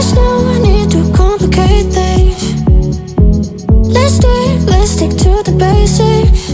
There's no need to complicate things. Let's stick, let's stick to the basics.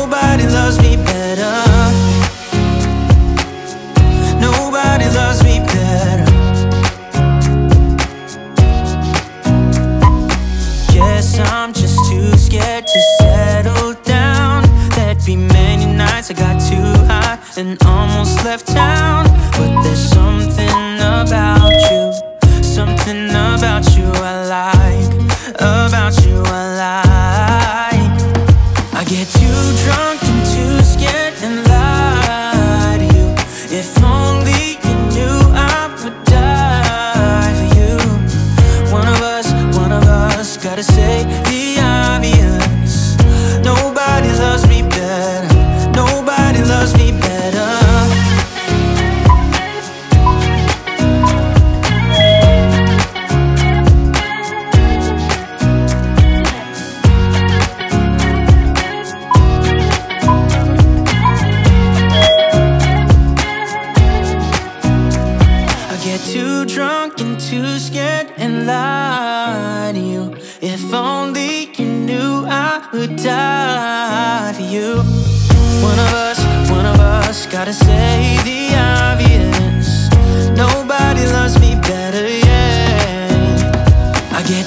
nobody loves me better. too scared and lie to you. If only you knew I would die for you. One of us, one of us, gotta say the obvious. Nobody loves me better, yeah. I get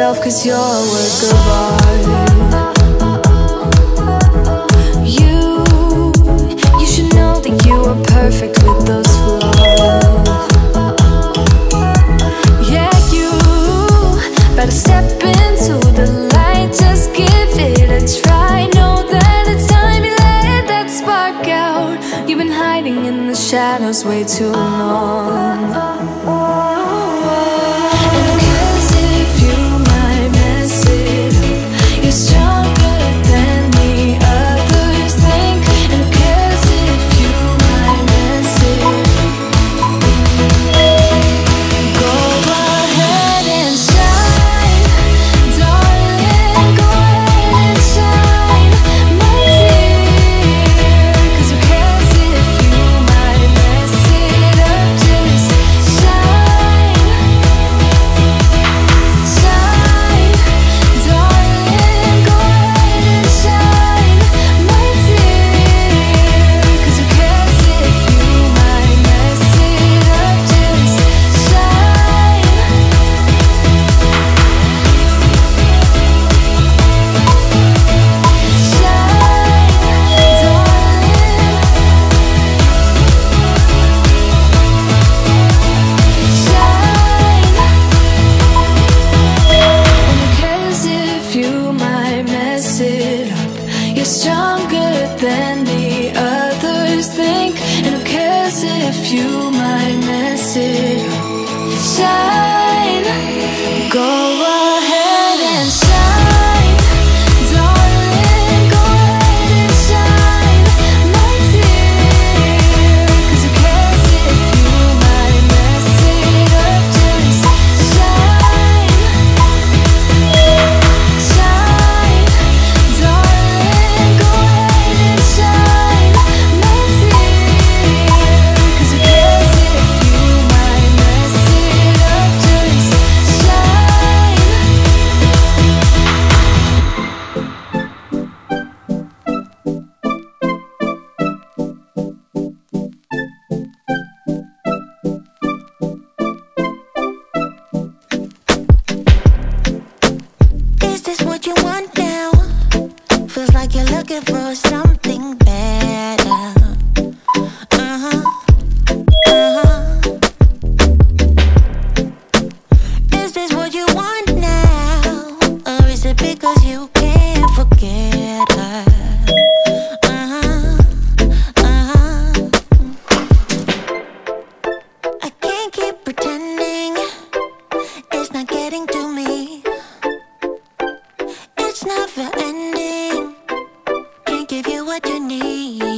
Yourself cause you're a work of art. You, you should know that you are perfect with those flaws. Yeah, you better step into the light Just give it a try. Know that it's time you let that spark out. You've been hiding in the shadows way too long Shine, looking for something better. Uh huh. give you what you need.